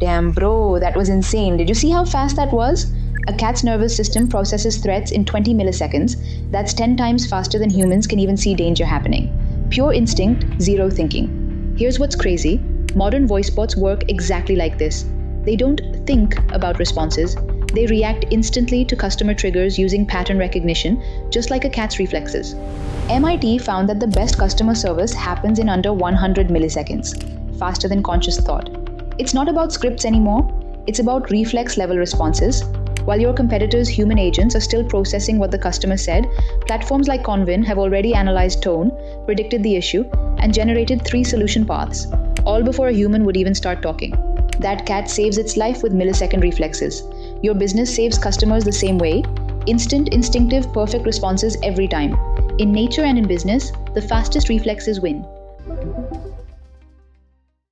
Damn, bro, that was insane. Did you see how fast that was? A cat's nervous system processes threats in 20 milliseconds. That's 10 times faster than humans can even see danger happening. Pure instinct, zero thinking. Here's what's crazy modern voice bots work exactly like this. They don't think about responses, they react instantly to customer triggers using pattern recognition, just like a cat's reflexes. MIT found that the best customer service happens in under 100 milliseconds, faster than conscious thought. It's not about scripts anymore, it's about reflex level responses. While your competitors' human agents are still processing what the customer said, platforms like Convin have already analyzed tone, predicted the issue, and generated three solution paths, all before a human would even start talking. That cat saves its life with millisecond reflexes. Your business saves customers the same way instant, instinctive, perfect responses every time. In nature and in business, the fastest reflexes win.